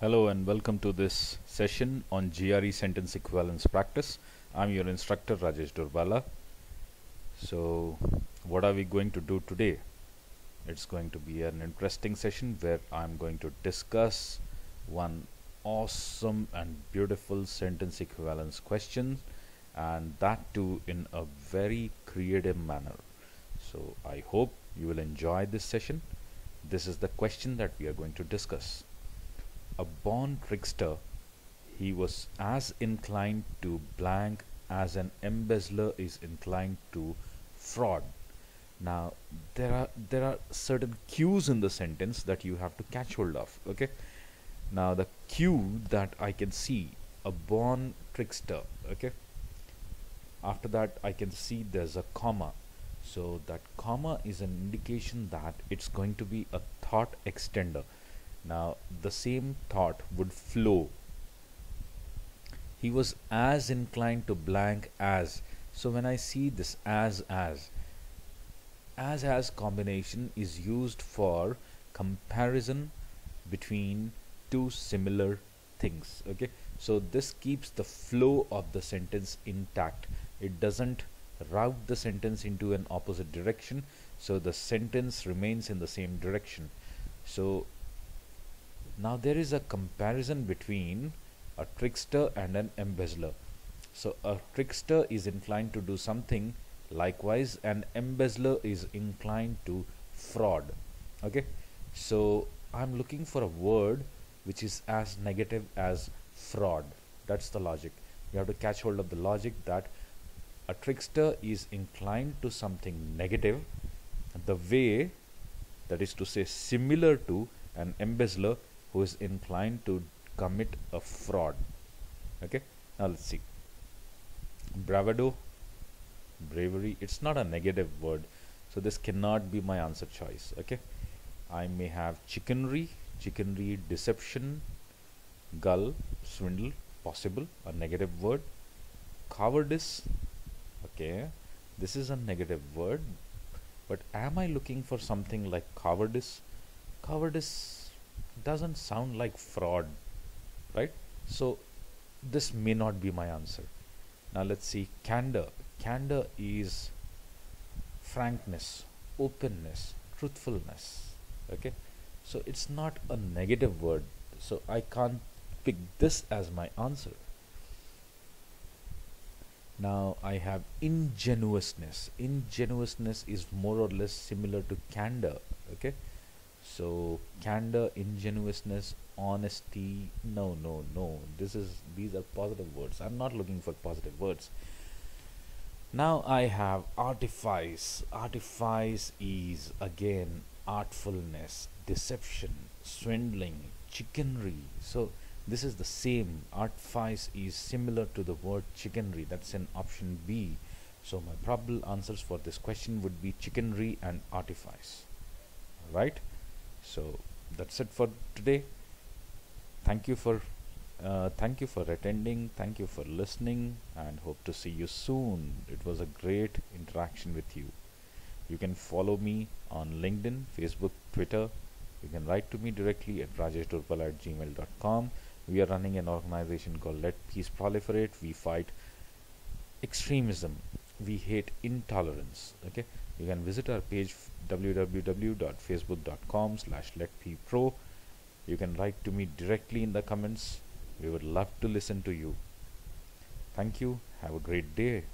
Hello and welcome to this session on GRE sentence equivalence practice. I'm your instructor Rajesh Dorbala. So what are we going to do today? It's going to be an interesting session where I'm going to discuss one awesome and beautiful sentence equivalence question and that too in a very creative manner. So I hope you will enjoy this session. This is the question that we are going to discuss a born trickster, he was as inclined to blank as an embezzler is inclined to fraud. Now there are there are certain cues in the sentence that you have to catch hold of. Okay. Now the cue that I can see a born trickster. Okay. After that I can see there's a comma. So that comma is an indication that it's going to be a thought extender now the same thought would flow. He was as inclined to blank as. So when I see this as as, as as combination is used for comparison between two similar things. Okay, so this keeps the flow of the sentence intact. It doesn't route the sentence into an opposite direction so the sentence remains in the same direction so now there is a comparison between a trickster and an embezzler. So a trickster is inclined to do something likewise an embezzler is inclined to fraud. Okay. So I'm looking for a word which is as negative as fraud. That's the logic. You have to catch hold of the logic that a trickster is inclined to something negative the way that is to say similar to an embezzler who is inclined to commit a fraud. Okay now let's see. Bravado bravery it's not a negative word. So this cannot be my answer choice okay? I may have chicanery chicanery deception gull swindle possible a negative word. Cowardice okay this is a negative word. But am I looking for something like cowardice? Cowardice doesn't sound like fraud right? So this may not be my answer. Now let's see. Candor. Candor is frankness openness truthfulness okay? So it's not a negative word. So I can't pick this as my answer. Now I have ingenuousness. Ingenuousness is more or less similar to candor okay so candor ingenuousness honesty no no no. This is these are positive words. I'm not looking for positive words. Now i have artifice. Artifice is again artfulness deception swindling chicanery so this is the same. Artifice is similar to the word chicanery that's in option b. So my probable answers for this question would be chicanery and artifice. Right so that's it for today. Thank you for uh, thank you for attending thank you for listening and hope to see you soon. It was a great interaction with you. You can follow me on linkedin facebook twitter. You can write to me directly at rajeshdurpal at gmail.com we are running an organization called let peace proliferate. We fight extremism. We hate intolerance. Okay? You can visit our page www.facebook.com slash letppro you can write to me directly in the comments. We would love to listen to you. Thank you. Have a great day